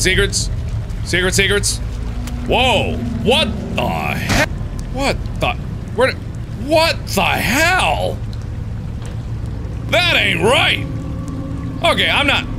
Secrets? Secret secrets? Whoa! What the heck? What the? Where? What the hell? That ain't right! Okay, I'm not.